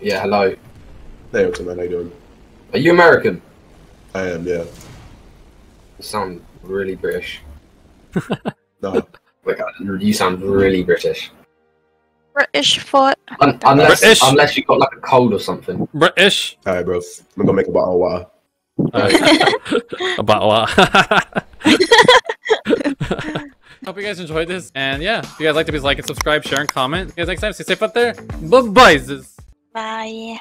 Yeah, hello. Hey, what's up, man? How you doing? Are you American? I am, yeah. You sound really British. No, Wait, you sound really British. British foot. Un- unless, British. unless you got like a cold or something. British. all right, bro. I'm gonna make a bottle of water. About what? Hope you guys enjoyed this. And yeah, if you guys like to please like and subscribe, share, and comment. See you guys next time. Stay safe out there. Bye bye. Bye.